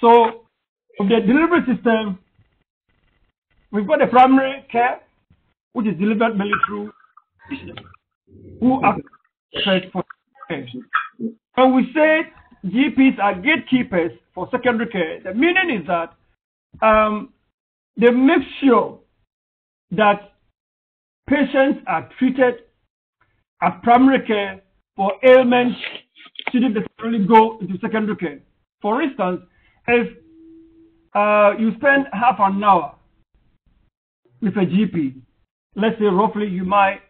So, of the delivery system, we've got the primary care, which is delivered mainly through who are first for. And we say GPs are gatekeepers for secondary care. The meaning is that um, they make sure that patients are treated at primary care for ailments shouldn't necessarily go into secondary care. For instance, if uh, you spend half an hour with a GP, let's say roughly you might,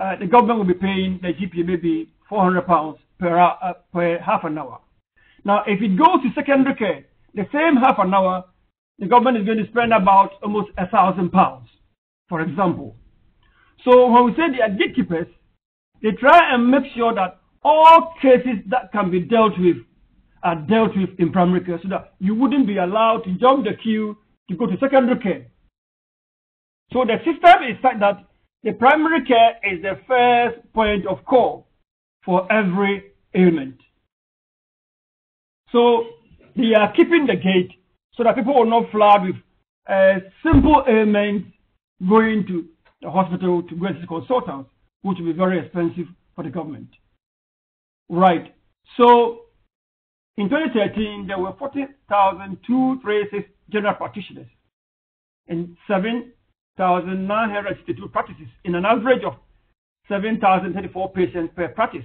uh, the government will be paying the GP maybe 400 pounds per, uh, per half an hour. Now, if it goes to secondary care, the same half an hour, the government is going to spend about almost a thousand pounds, for example. So when we say they are gatekeepers, they try and make sure that all cases that can be dealt with are dealt with in primary care so that you wouldn't be allowed to jump the queue to go to secondary care. So the system is such that the primary care is the first point of call for every ailment. So they are keeping the gate so that people will not flood with simple ailments going to the hospital to go get consultants, which will be very expensive for the government. Right. So in 2013, there were 40,236 general practitioners and 7,962 practices in an average of 7,034 patients per practice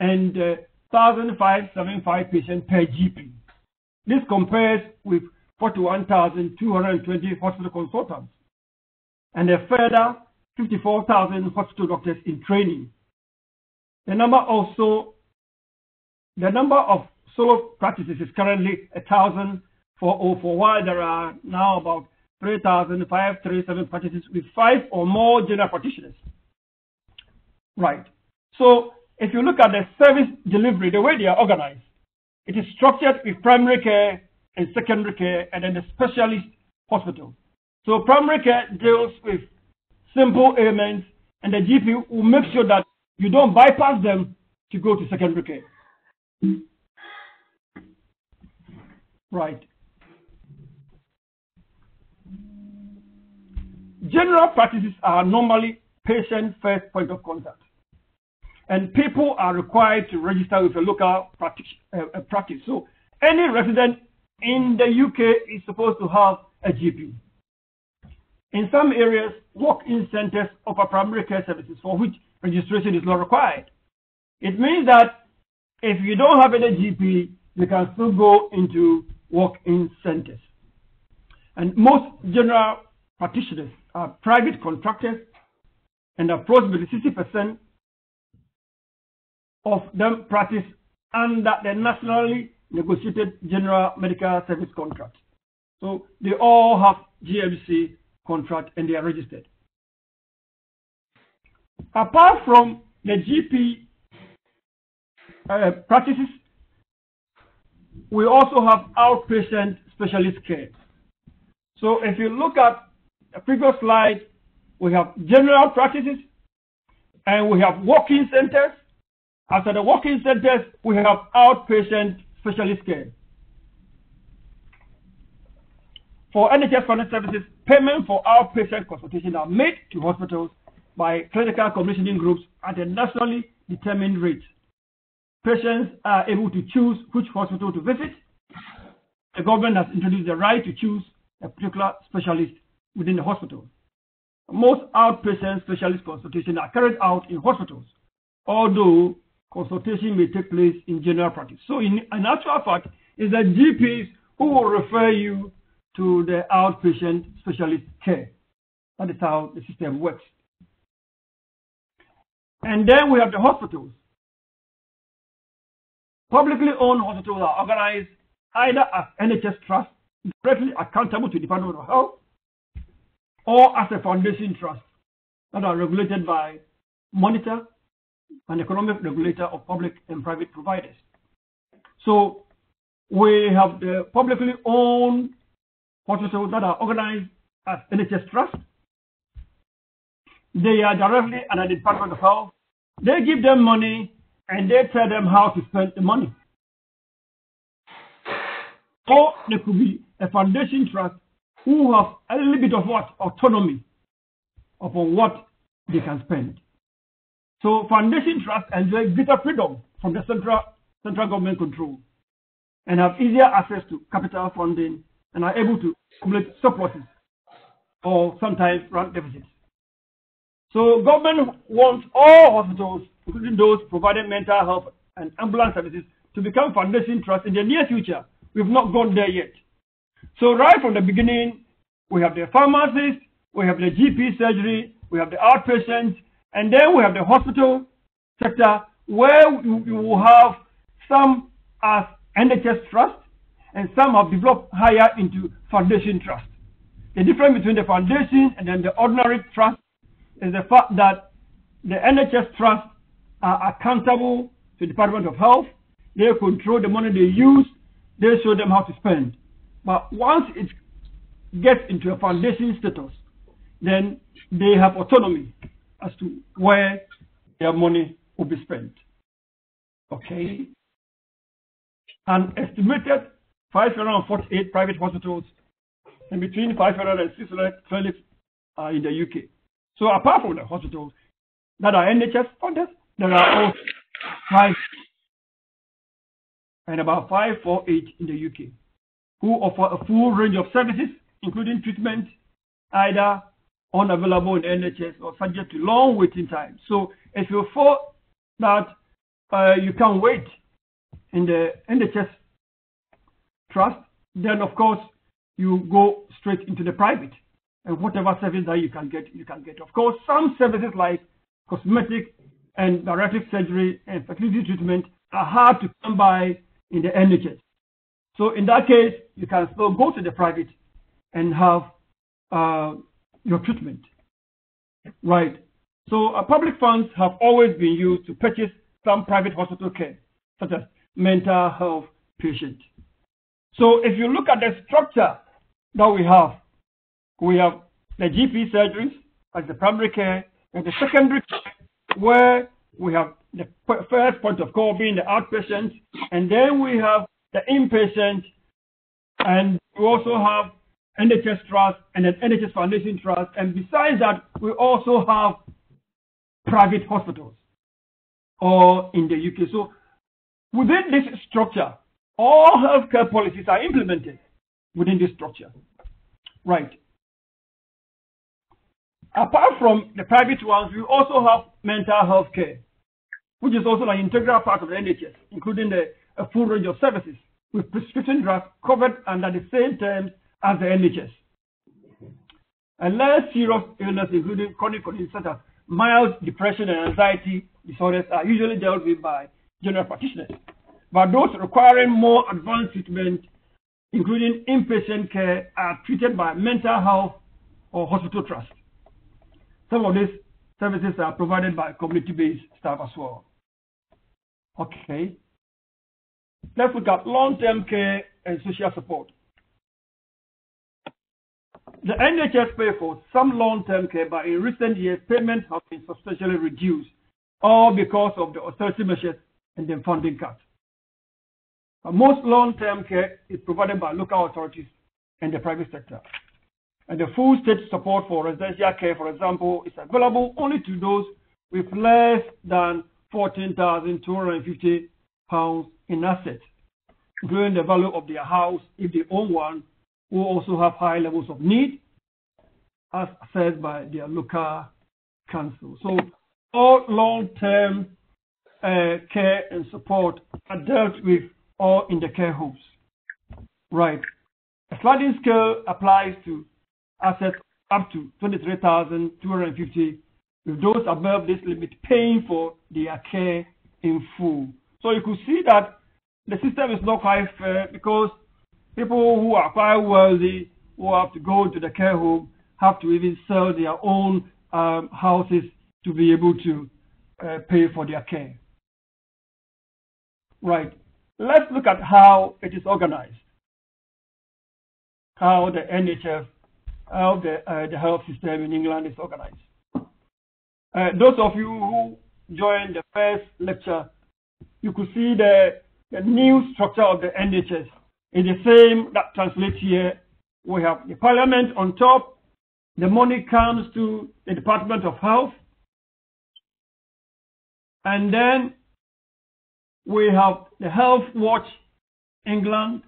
and uh, 1,575 patients per GP. This compares with 41,220 hospital consultants and a further 54,000 hospital doctors in training. The number also, the number of solo practices is currently 1,404, while there are now about 3,537 practices with five or more general practitioners. Right. So if you look at the service delivery, the way they are organized, it is structured with primary care and secondary care and then the specialist hospital. So primary care deals with simple ailments and the GP will make sure that you don't bypass them to go to secondary care. Right. General practices are normally patient first point of contact. And people are required to register with a local practice. Uh, practice. So any resident in the UK is supposed to have a GP. In some areas, walk-in centers offer primary care services for which registration is not required. It means that if you don't have any GP, you can still go into walk-in centers. And most general practitioners are private contractors, and approximately 60% of them practice under the nationally negotiated general medical service contract. So they all have GMC contract and they are registered. Apart from the GP uh, practices, we also have outpatient specialist care. So if you look at the previous slide, we have general practices and we have walk-in centers. After the walk-in centers, we have outpatient specialist care. For NHS funded services, payment for outpatient consultation are made to hospitals by clinical commissioning groups at a nationally determined rate. Patients are able to choose which hospital to visit. The government has introduced the right to choose a particular specialist within the hospital. Most outpatient specialist consultations are carried out in hospitals, although consultation may take place in general practice. So in, in actual fact, it's the GPs who will refer you to the outpatient specialist care. That is how the system works. And then we have the hospitals. Publicly owned hospitals are organized either as NHS trust, directly accountable to the Department of Health, or as a foundation trust that are regulated by Monitor, an economic regulator of public and private providers. So we have the publicly owned hospitals that are organized as NHS trust. They are directly under the Department of Health. They give them money and they tell them how to spend the money. Or there could be a foundation trust who have a little bit of what? Autonomy upon what they can spend. So foundation trusts enjoy greater freedom from the central central government control and have easier access to capital funding and are able to accumulate surpluses or sometimes run deficits. So government wants all hospitals, including those providing mental health and ambulance services, to become foundation trusts in the near future. We've not gone there yet. So right from the beginning, we have the pharmacists, we have the GP surgery, we have the outpatients, and then we have the hospital sector where you will have some as NHS trust and some have developed higher into foundation trust. The difference between the foundation and then the ordinary trust is the fact that the NHS trust are accountable to the Department of Health. They control the money they use. They show them how to spend. But once it gets into a foundation status, then they have autonomy as to where their money will be spent. Okay? An estimated 548 private hospitals and between 500 and 600 clinics are in the UK. So apart from the hospitals that are NHS funded, there are also five and about 548 in the UK who offer a full range of services, including treatment, either unavailable in NHS or subject to long waiting time. So if you thought that uh, you can wait in the NHS trust, then of course you go straight into the private and whatever service that you can get, you can get. Of course, some services like cosmetic and bariatric surgery and fertility treatment are hard to come by in the NHS. So in that case, you can still go to the private and have uh, your treatment. Right. So uh, public funds have always been used to purchase some private hospital care, such as mental health patients. So if you look at the structure that we have, we have the GP surgeries as the primary care, and the secondary care where we have the first point of call being the outpatient, and then we have the inpatient, and we also have NHS Trust and an NHS Foundation Trust. And besides that, we also have private hospitals or in the UK. So within this structure, all healthcare policies are implemented within this structure. Right. Apart from the private ones, we also have mental health care, which is also an integral part of the NHS, including the, a full range of services with prescription drugs covered under the same terms as the NHS. And less serious illness, including chronic conditions such as mild depression and anxiety disorders, are usually dealt with by general practitioners. But those requiring more advanced treatment, including inpatient care, are treated by mental health or hospital trust. Some of these services are provided by community-based staff as well. Okay. Let's look at long-term care and social support. The NHS pay for some long-term care, but in recent years, payments have been substantially reduced, all because of the austerity measures and the funding cuts. Most long-term care is provided by local authorities and the private sector. And the full state support for residential care, for example, is available only to those with less than 14,250 pounds in assets, including the value of their house if they own one who also have high levels of need as assessed by their local council. So all long-term uh, care and support are dealt with all in the care homes. Right. A sliding scale applies to assets up to 23,250 with those above this limit paying for their care in full. So you could see that the system is not quite fair because people who are quite wealthy who have to go to the care home have to even sell their own um, houses to be able to uh, pay for their care. Right. Let's look at how it is organized. How the NHS, how the, uh, the health system in England is organized. Uh, those of you who joined the first lecture, you could see the, the new structure of the NHS is the same that translates here. We have the parliament on top. The money comes to the Department of Health. And then we have the Health Watch England,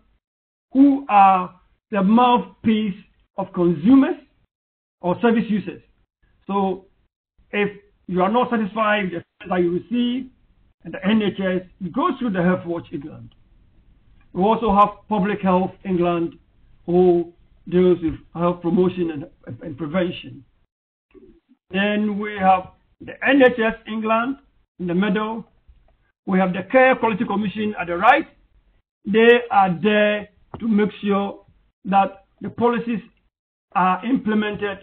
who are the mouthpiece of consumers or service users. So if you are not satisfied with the service that you receive and the NHS, you go through the Health Watch England. We also have Public Health England, who deals with health promotion and, and prevention. Then we have the NHS England in the middle. We have the Care Quality Commission at the right. They are there to make sure that the policies are implemented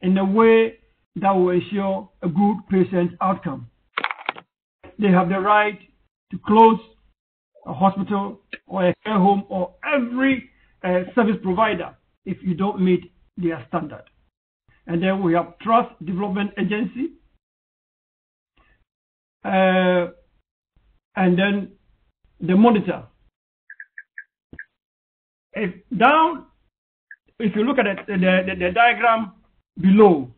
in a way that will ensure a good patient outcome. They have the right to close a hospital or a care home or every uh, service provider if you don't meet their standard. And then we have Trust Development Agency. Uh, and then the monitor. If down, if you look at the, the, the diagram below,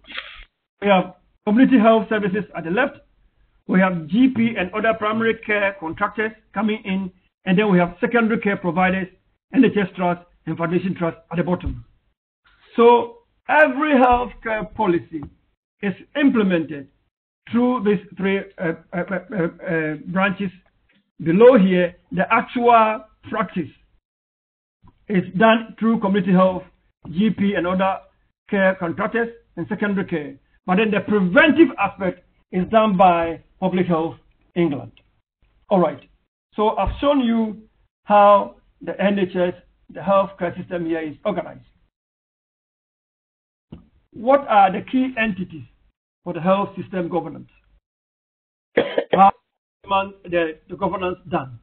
we have community health services at the left, we have GP and other primary care contractors coming in, and then we have secondary care providers, NHS Trust, and Foundation Trust at the bottom. So every healthcare policy is implemented through these three uh, uh, uh, uh, branches. Below here, the actual practice is done through community health, GP, and other care contractors and secondary care. But then the preventive aspect is done by Public Health England. All right. So I've shown you how the NHS, the healthcare system here is organized. What are the key entities for the health system governance? How the, the governance done?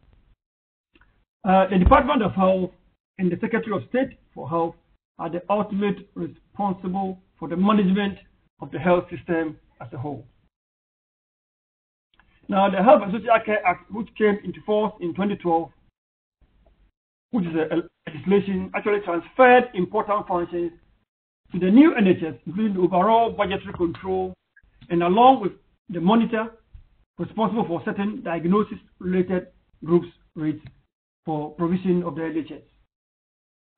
Uh, the Department of Health and the Secretary of State for Health are the ultimate responsible for the management of the health system as a whole. Now, the Health and Social Care Act, which came into force in 2012, which is a, legislation, actually transferred important functions to the new NHS, including the overall budgetary control, and along with the monitor responsible for certain diagnosis-related groups rates for provision of the NHS.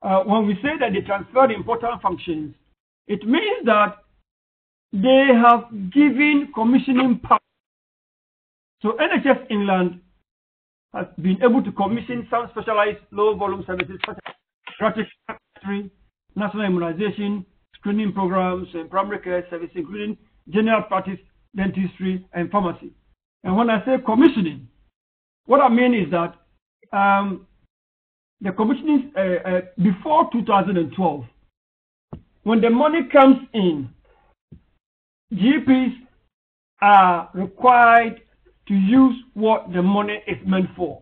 Uh, when we say that they transferred important functions, it means that they have given commissioning power. So NHS England has been able to commission some specialized low-volume services such as pediatric national immunization, screening programs and primary care services, including general practice, dentistry, and pharmacy. And when I say commissioning, what I mean is that um, the commissioning uh, uh, before 2012, when the money comes in, GPs are required to use what the money is meant for.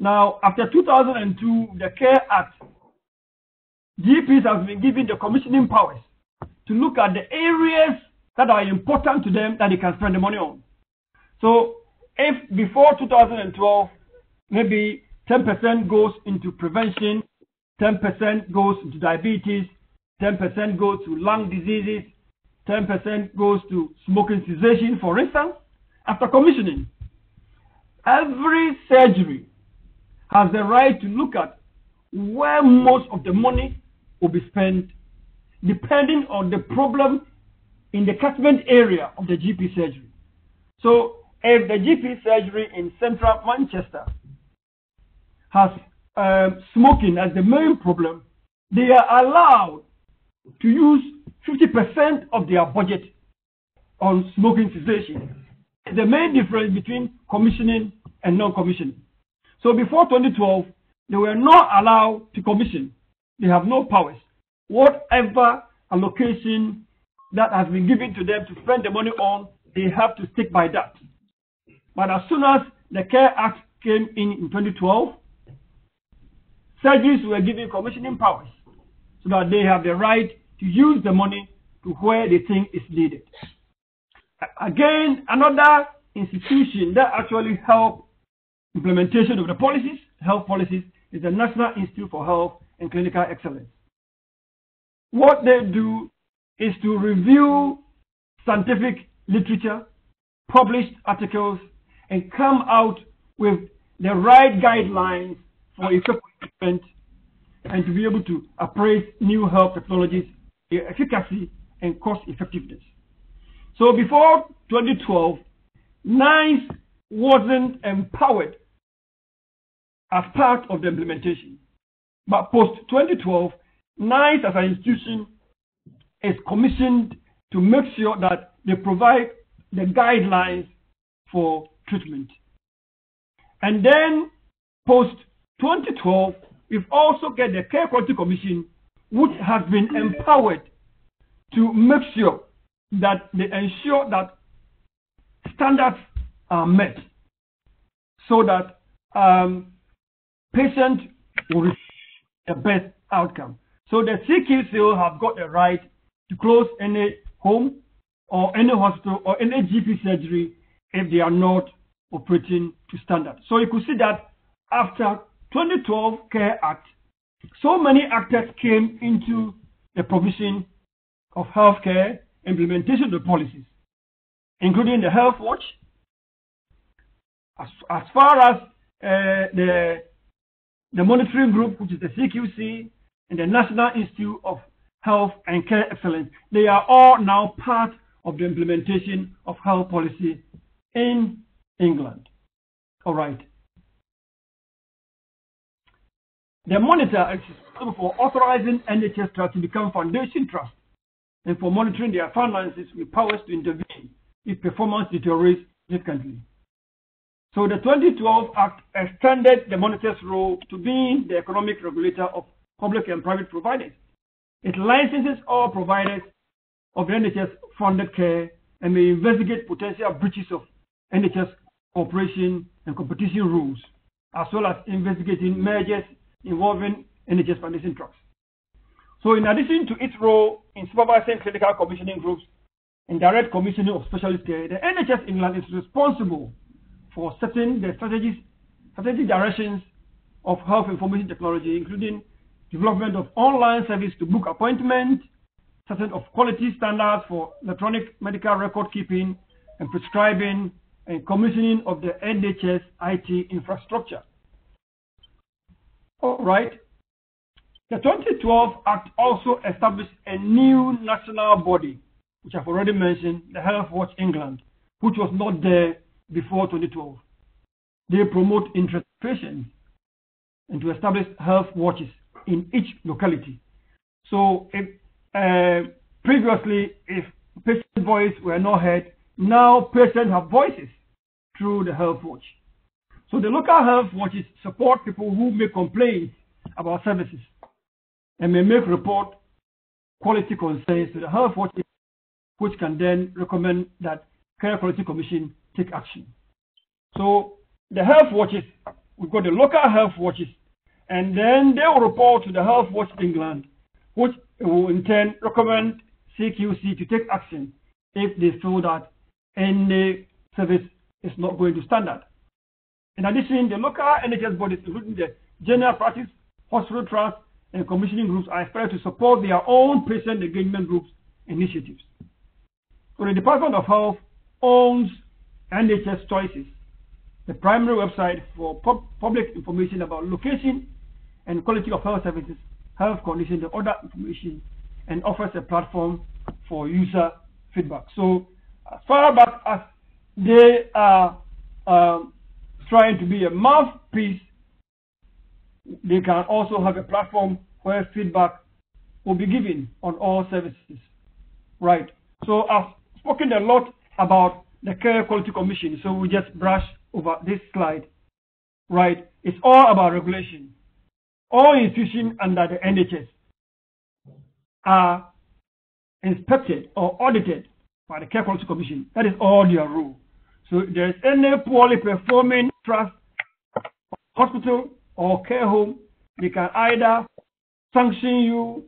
Now, after 2002, the CARE Act GPs have been given the commissioning powers to look at the areas that are important to them that they can spend the money on. So if before 2012, maybe 10% goes into prevention, 10% goes into diabetes, 10% goes to lung diseases, 10% goes to smoking cessation, for instance, after commissioning. Every surgery has the right to look at where most of the money will be spent depending on the problem in the catchment area of the GP surgery. So if the GP surgery in central Manchester has um, smoking as the main problem, they are allowed to use 50% of their budget on smoking cessation. The main difference between commissioning and non-commissioning. So before 2012, they were not allowed to commission they have no powers. Whatever allocation that has been given to them to spend the money on, they have to stick by that. But as soon as the CARE Act came in in 2012, surgeries were given commissioning powers so that they have the right to use the money to where they think is needed. Again, another institution that actually help implementation of the policies health policies is the National Institute for Health and Clinical Excellence. What they do is to review scientific literature, published articles, and come out with the right guidelines for treatment and to be able to appraise new health technologies, efficacy, and cost effectiveness. So before 2012, NICE wasn't empowered as part of the implementation. But post 2012, NICE as an institution is commissioned to make sure that they provide the guidelines for treatment. And then post 2012, we've also got the Care Quality Commission, which has been empowered to make sure that they ensure that standards are met so that um, patients will receive the best outcome. So the CQC have got the right to close any home or any hospital or any GP surgery if they are not operating to standard. So you could see that after 2012 Care Act, so many actors came into the provision of healthcare implementation of policies, including the Health Watch, as, as far as uh, the, the monitoring group, which is the CQC, and the National Institute of Health and Care Excellence, they are all now part of the implementation of health policy in England. All right. The monitor is responsible for authorizing NHS trust to become foundation trust and for monitoring their finances with powers to intervene if performance deteriorates significantly. So the 2012 Act extended the monitor's role to being the economic regulator of public and private providers. It licenses all providers of NHS funded care and may investigate potential breaches of NHS cooperation and competition rules, as well as investigating mergers involving NHS foundation trusts. So in addition to its role in supervising clinical commissioning groups and direct commissioning of specialist care, the NHS England is responsible for setting the strategies, strategic directions of health information technology, including development of online service to book appointment, setting of quality standards for electronic medical record keeping and prescribing, and commissioning of the NHS IT infrastructure. All right. The 2012 Act also established a new national body, which I've already mentioned, the Health Watch England, which was not there before 2012. They promote interest patients and to establish health watches in each locality. So if, uh, previously, if patient voice were not heard, now patients have voices through the health watch. So the local health watches support people who make complaints about services and may make report quality concerns to the health watch, which can then recommend that Care Quality Commission take action. So the health watches, we've got the local health watches, and then they will report to the Health Watch England, which will in turn recommend CQC to take action if they feel that any service is not going to standard. In addition, the local NHS bodies, including the general practice, hospital trust, and commissioning groups, are expected to support their own patient engagement groups initiatives. So the Department of Health owns NHS Choices, the primary website for pub public information about location and quality of health services, health conditions, and other information, and offers a platform for user feedback. So as far back as they are um, trying to be a mouthpiece, they can also have a platform where feedback will be given on all services. Right. So I've spoken a lot about the Care Quality Commission, so we just brush over this slide. Right. It's all about regulation. All institutions under the NHS are inspected or audited by the Care Quality Commission. That is all their rule. So there's any poorly performing trust, hospital or care home, they can either sanction you,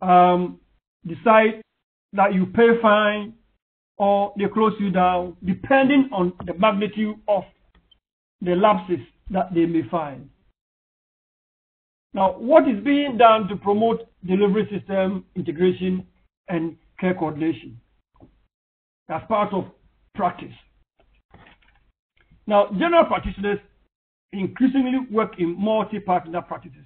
um, decide that you pay fine, or they close you down, depending on the magnitude of the lapses that they may find. Now, what is being done to promote delivery system integration and care coordination as part of practice? Now, general practitioners increasingly work in multi-partner practices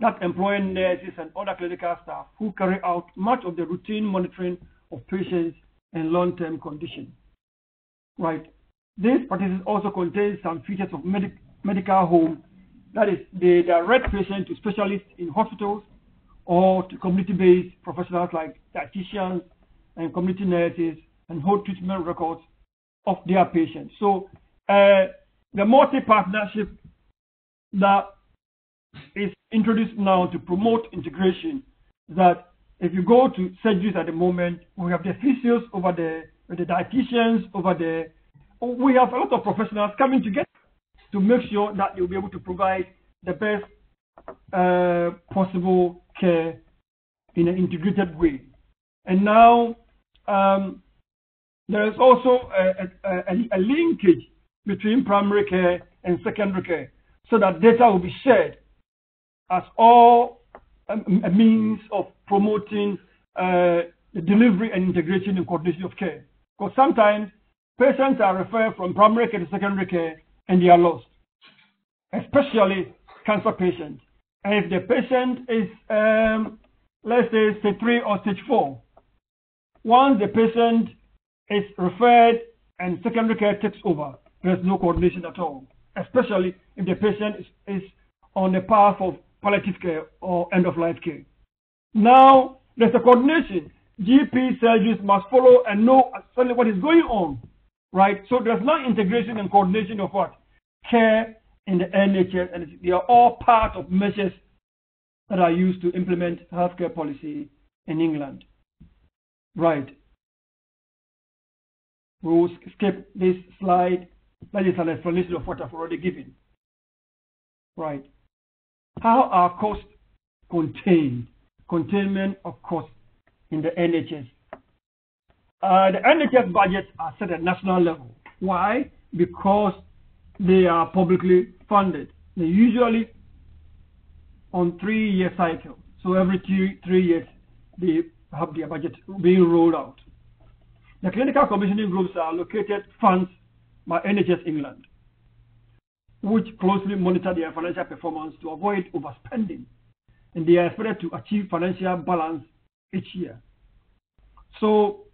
that employ nurses and other clinical staff who carry out much of the routine monitoring of patients and long-term conditions. Right. These practices also contain some features of medic medical home, that is, they direct patients to specialists in hospitals or to community-based professionals like dietitians and community nurses and hold treatment records of their patients. So uh, the multi-partnership that is introduced now to promote integration that if you go to surgeries at the moment, we have the physios over there, the dietitians over there. We have a lot of professionals coming together to make sure that you'll be able to provide the best uh, possible care in an integrated way. And now um, there is also a, a, a, linkage between primary care and secondary care so that data will be shared as all um, a means of promoting uh, the delivery and integration and coordination of care. Because sometimes patients are referred from primary care to secondary care and they are lost, especially cancer patients. And if the patient is, um, let's say, stage 3 or stage 4, once the patient is referred and secondary care takes over, there's no coordination at all, especially if the patient is, is on the path of palliative care or end of life care. Now, there's a coordination. GP surgeons must follow and know exactly what is going on, right? So there's no integration and coordination of what? Care in the NHS, and they are all part of measures that are used to implement healthcare policy in England. Right. We'll skip this slide. That is an explanation of what I've already given. Right. How are costs contained? Containment of costs in the NHS. Uh, the NHS budgets are set at national level. Why? Because they are publicly funded. They usually on three-year cycle. So every two, three years, they have their budget being rolled out. The clinical commissioning groups are allocated funds by NHS England which closely monitor their financial performance to avoid overspending. And they are expected to achieve financial balance each year. So,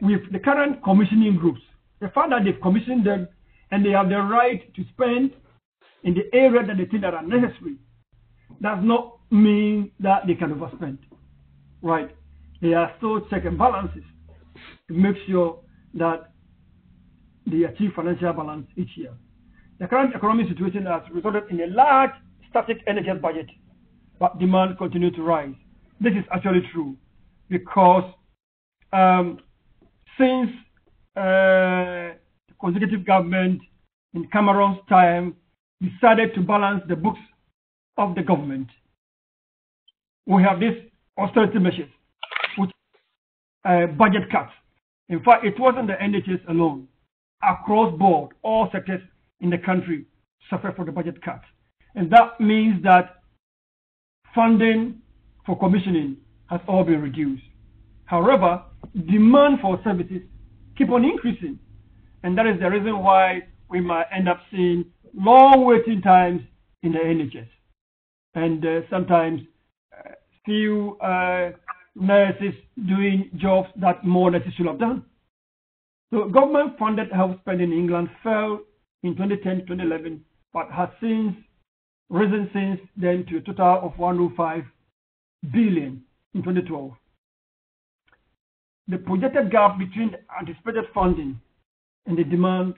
with the current commissioning groups, the fact that they've commissioned them and they have the right to spend in the area that they think that are necessary does not mean that they can overspend. Right? There are still check and balances to make sure that they achieve financial balance each year. The current economic situation has resulted in a large static NHS budget, but demand continues to rise. This is actually true because um, since uh, the consecutive government in Cameron's time decided to balance the books of the government, we have these austerity measures, uh, budget cuts. In fact, it wasn't the NHS alone across board, all sectors in the country suffer from the budget cuts. And that means that funding for commissioning has all been reduced. However, demand for services keep on increasing. And that is the reason why we might end up seeing long waiting times in the NHS. And uh, sometimes uh, few uh, nurses doing jobs that more nurses should have done. So government-funded health spending in England fell in 2010-2011, but has since risen since then to a total of 105 billion in 2012. The projected gap between anticipated funding and the demand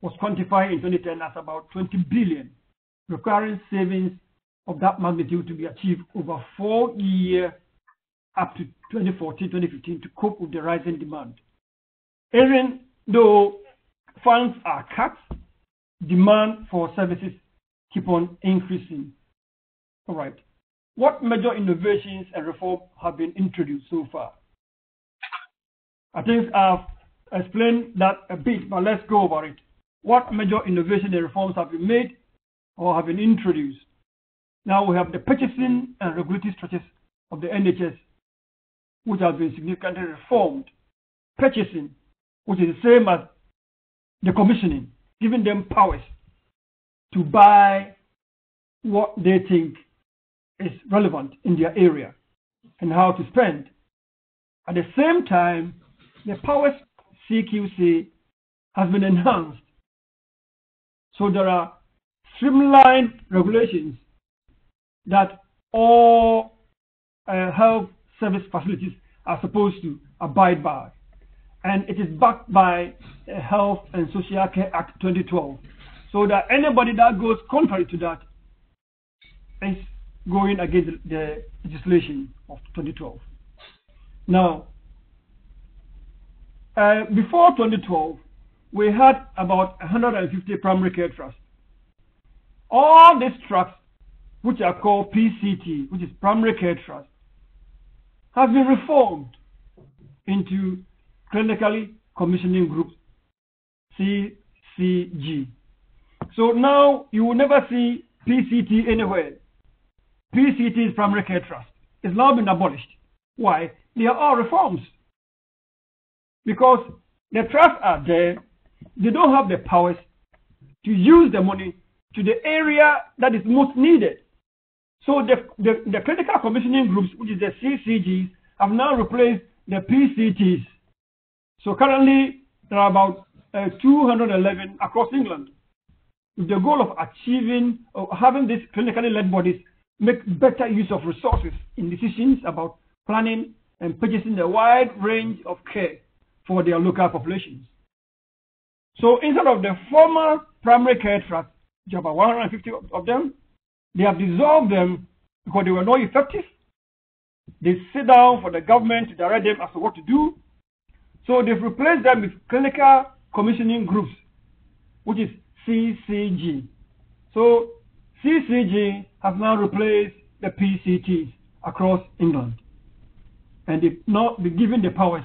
was quantified in 2010 as about 20 billion, requiring savings of that magnitude to be achieved over four years up to 2014-2015 to cope with the rising demand. Even though funds are cut, demand for services keep on increasing. All right. What major innovations and reforms have been introduced so far? I think I've explained that a bit, but let's go over it. What major innovation and reforms have been made or have been introduced? Now we have the purchasing and regulatory structures of the NHS, which has been significantly reformed. Purchasing, which is the same as the commissioning, giving them powers to buy what they think is relevant in their area and how to spend. At the same time, the powers CQC has been enhanced. So there are streamlined regulations that all uh, service facilities are supposed to abide by. And it is backed by the Health and Social Care Act 2012. So that anybody that goes contrary to that is going against the legislation of 2012. Now, uh, before 2012, we had about 150 primary care trusts. All these trusts, which are called PCT, which is primary care trusts, have been reformed into clinically commissioning groups, CCG. So now you will never see PCT anywhere. PCT is primary care trust. It's now been abolished. Why? They are all reforms. Because the trusts are there, they don't have the powers to use the money to the area that is most needed. So the, the, the clinical commissioning groups, which is the CCGs, have now replaced the PCTs. So currently, there are about uh, 211 across England with the goal of achieving or having these clinically led bodies make better use of resources in decisions about planning and purchasing a wide range of care for their local populations. So instead of the former primary care trust, there are about 150 of them, they have dissolved them because they were not effective. They sit down for the government to direct them as to what to do. So they've replaced them with clinical commissioning groups, which is CCG. So CCG has now replaced the PCTs across England. And they've not been given the powers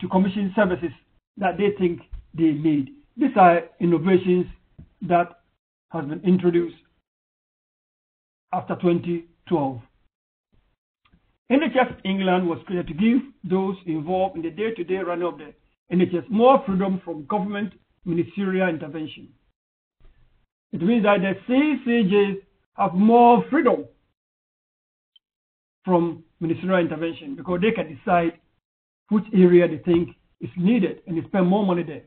to commission services that they think they need. These are innovations that has been introduced after 2012. NHS England was created to give those involved in the day-to-day running of the NHS more freedom from government ministerial intervention. It means that the CCGs have more freedom from ministerial intervention because they can decide which area they think is needed and they spend more money there.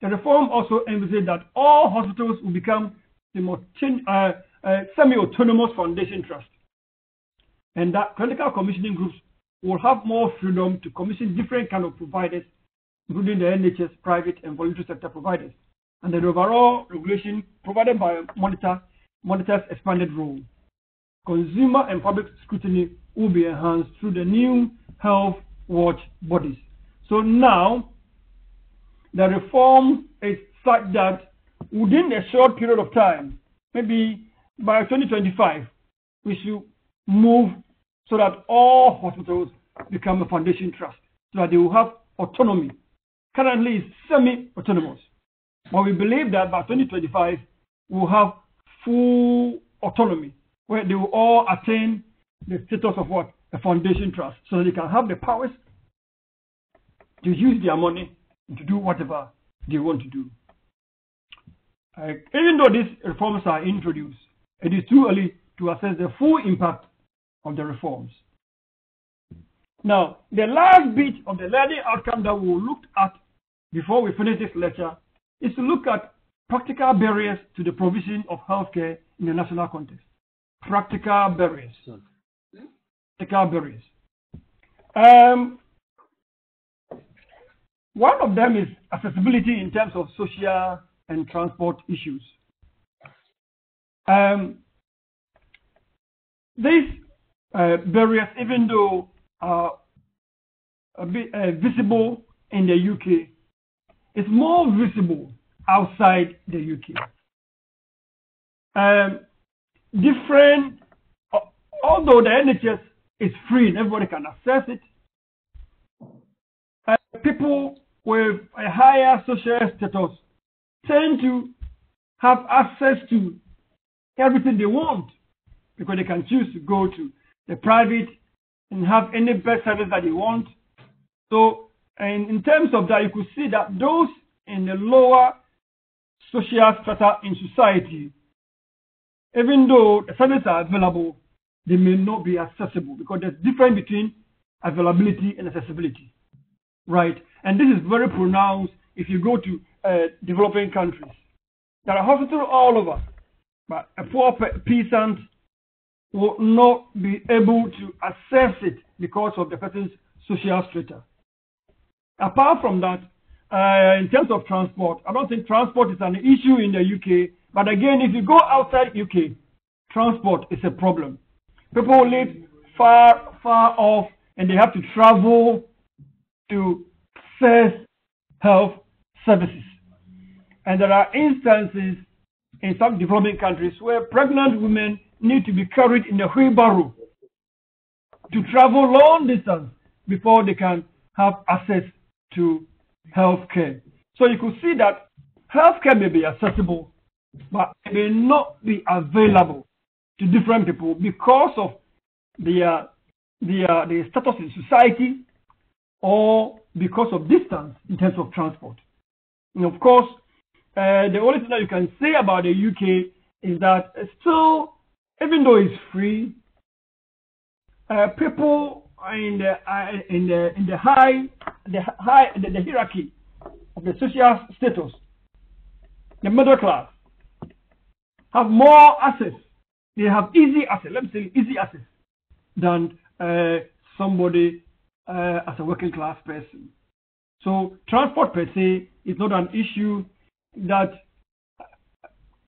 The reform also envisaged that all hospitals will become uh, uh, semi-autonomous foundation trust and that clinical commissioning groups will have more freedom to commission different kind of providers, including the NHS, private and voluntary sector providers and the overall regulation provided by monitor monitor's expanded role. Consumer and public scrutiny will be enhanced through the new health watch bodies. So now the reform is such that within a short period of time, maybe by 2025, we should move so that all hospitals become a foundation trust, so that they will have autonomy. Currently, it's semi-autonomous. But we believe that by 2025, we'll have full autonomy, where they will all attain the status of what? A foundation trust, so that they can have the powers to use their money to do whatever they want to do. Uh, even though these reforms are introduced, it is too early to assess the full impact of the reforms. Now, the last bit of the learning outcome that we'll look at before we finish this lecture is to look at practical barriers to the provision of healthcare in the national context. Practical barriers. Practical barriers. Um, one of them is accessibility in terms of social and transport issues. Um, these uh, barriers, even though are a bit uh, visible in the UK, is more visible outside the UK. Um, different, although the NHS is free and everybody can access it, uh, people with a higher social status tend to have access to everything they want because they can choose to go to the private and have any best service that they want. So, and in terms of that, you could see that those in the lower social strata in society, even though the services are available, they may not be accessible because there's difference between availability and accessibility, right? And this is very pronounced if you go to uh, developing countries. There are hospitals all over, but a poor peasant will not be able to access it because of the person's social strata. Apart from that, uh, in terms of transport, I don't think transport is an issue in the UK. But again, if you go outside UK, transport is a problem. People live far, far off, and they have to travel to access health services. And there are instances in some developing countries where pregnant women need to be carried in a wheelbarrow to travel long distance before they can have access to health care. So you could see that health care may be accessible, but it may not be available to different people because of their, uh, their, uh, their status in society or because of distance in terms of transport. And of course, uh, the only thing that you can say about the UK is that still, even though it's free, uh, people in the uh, in the in the high the high the, the hierarchy of the social status, the middle class, have more access. They have easy access. Let me say easy access than uh, somebody uh, as a working class person. So transport per se is not an issue that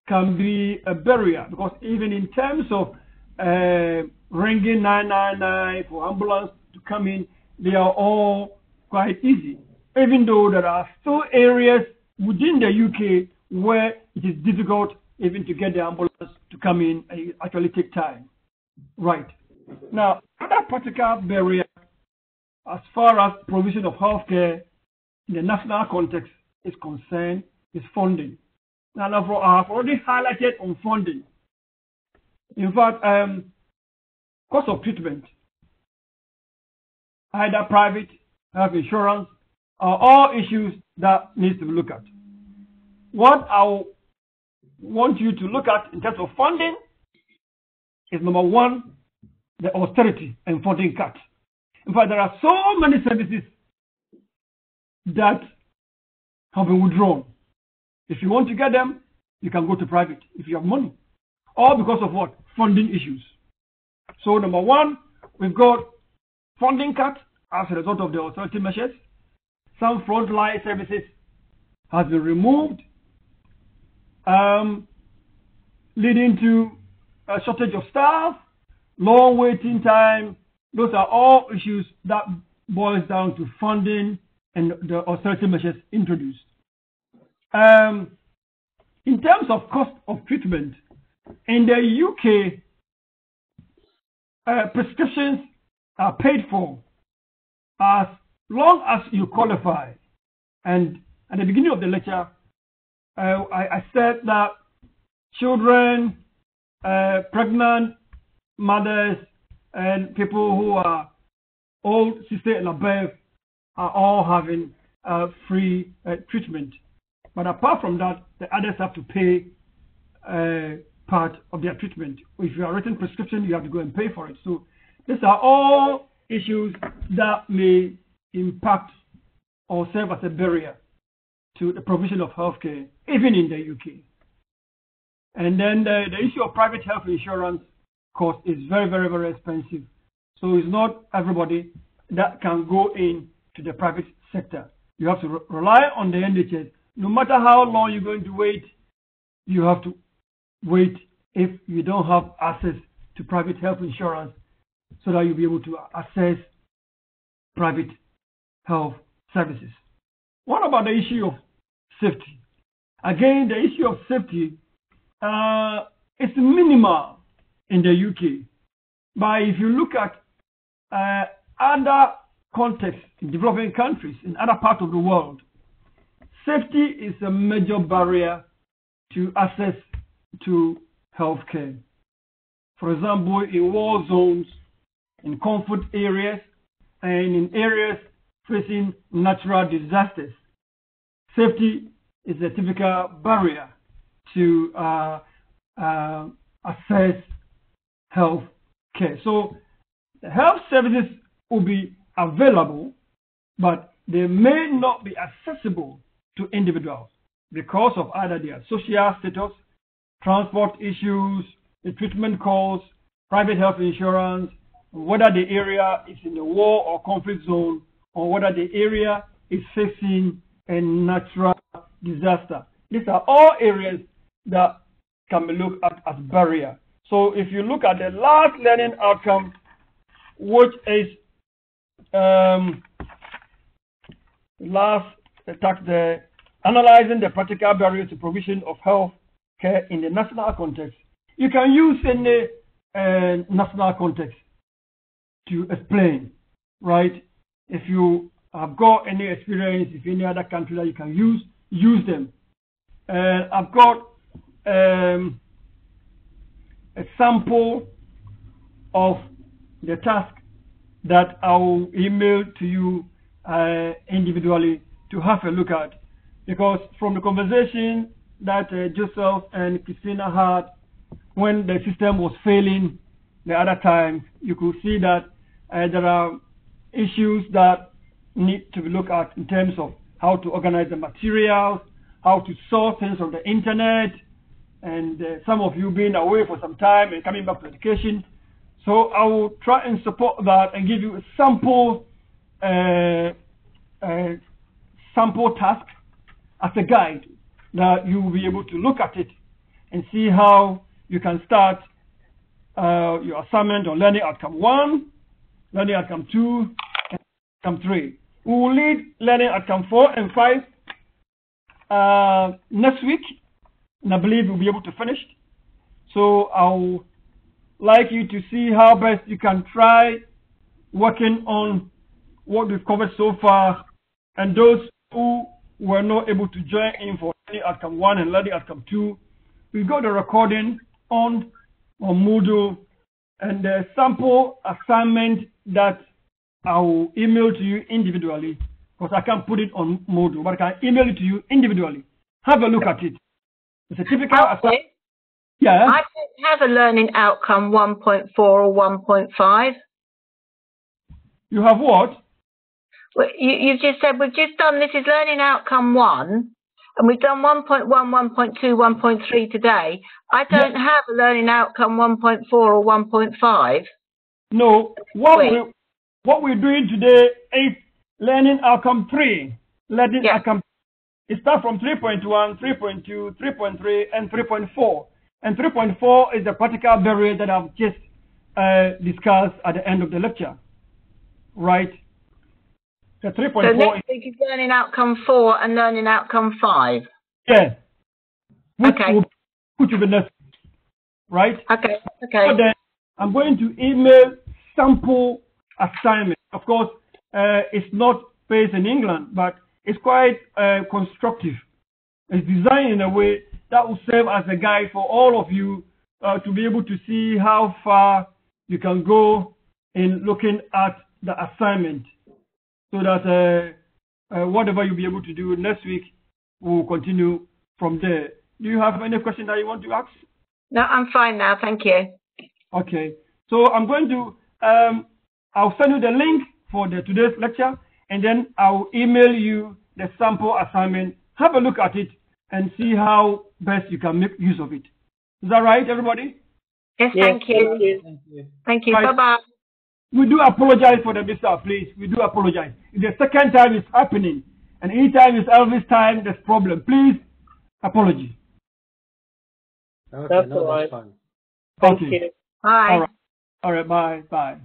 can be a barrier because even in terms of uh, ringing 999 for ambulance to come in, they are all quite easy. Even though there are still areas within the UK where it is difficult even to get the ambulance to come in and actually take time. Right. Now, another practical barrier as far as provision of healthcare in the national context is concerned is funding. Now, I've already highlighted on funding. In fact, um, cost of treatment, either private health insurance, are all issues that needs to be looked at. What I want you to look at in terms of funding is number one, the austerity and funding cut. In fact, there are so many services that have been withdrawn. If you want to get them, you can go to private if you have money. All because of what? Funding issues. So number one, we've got funding cut as a result of the austerity measures. Some frontline services has been removed, um, leading to a shortage of staff, long waiting time, those are all issues that boils down to funding and the austerity measures introduced. Um, in terms of cost of treatment, in the UK, uh, prescriptions are paid for as long as you qualify. And at the beginning of the lecture, uh, I, I, said that children, uh, pregnant mothers, and people who are old 60 and above are all having uh, free uh, treatment. But apart from that, the others have to pay uh, part of their treatment. If you are written prescription, you have to go and pay for it. So these are all issues that may impact or serve as a barrier to the provision of healthcare, even in the UK. And then the, the issue of private health insurance cost is very, very, very expensive. So it's not everybody that can go in to the private sector. You have to re rely on the NHS. No matter how long you're going to wait, you have to wait if you don't have access to private health insurance so that you'll be able to access private health services. What about the issue of safety? Again, the issue of safety uh, is minimal in the UK. But if you look at uh, other contexts in developing countries, in other parts of the world, safety is a major barrier to access to healthcare. For example, in war zones, in conflict areas, and in areas facing natural disasters, safety is a typical barrier to uh, uh, access health care. So the health services will be available, but they may not be accessible to individuals because of either their social status, transport issues, the treatment costs, private health insurance, whether the area is in a war or conflict zone, or whether the area is facing a natural disaster. These are all areas that can be looked at as barrier. So if you look at the last learning outcome, which is um, last attack the analyzing the practical barriers to provision of health care in the national context. You can use any uh, national context to explain, right? If you have got any experience, if any other country that you can use, use them. Uh, I've got um, a sample of the task that I'll email to you uh, individually to have a look at. Because from the conversation that uh, Joseph and Christina had when the system was failing the other time, you could see that uh, there are issues that need to be looked at in terms of how to organize the materials, how to source things on the internet, and uh, some of you being away for some time and coming back to education. So I will try and support that and give you a sample uh, uh, sample task as a guide that you will be able to look at it and see how you can start uh, your assignment on learning outcome one, learning outcome two, and outcome three. We will lead learning outcome four and five uh, next week, and I believe we'll be able to finish. So I'll like you to see how best you can try working on what we've covered so far, and those who were not able to join in for learning outcome one and learning outcome two, we got the recording on on Moodle and the sample assignment that I will email to you individually because I can't put it on Moodle, but I can email it to you individually. Have a look at it. It's a typical Okay. assignment. Yeah. I don't have a learning outcome 1.4 or 1.5. You have what? You, you just said we've just done this is learning outcome one, and we've done 1.1, 1.2, 1.3 today. I don't have a learning outcome 1.4 or 1.5. No. What Wait. we what we're doing today is learning outcome three. Learning Yeah. outcome. It starts from 3.1, 3.2, 3.3, and 3.4. And 3.4 is the practical barrier that I've just uh, discussed at the end of the lecture. Right? So 3.4 is next week is learning outcome four and learning outcome five. yeah. Which Okay. will, which will be next. Right? Okay, okay. So then I'm going to email sample assignment. Of course, uh, it's not based in England, but it's quite uh, constructive. It's designed in a way that will serve as a guide for all of you uh, to be able to see how far you can go in looking at the assignment so that uh, uh, whatever you'll be able to do next week will continue from there. Do you have any question that you want to ask? No, I'm fine now, thank you. Okay. So I'm going to, um, I'll send you the link for the today's lecture, and then I'll email you the sample assignment. Have a look at it and see how best you can make use of it. Is that right, everybody? Yes, thank you. Thank you. Thank you. Right. Bye bye. We do apologize for the mishap, please. We do apologize. If the second time it's happening, and anytime it's Elvis time, there's problem. Please, apology. Okay, That's no, all right. that's fine. Thank Okay. you. Bye. All right. All right. Bye. Bye.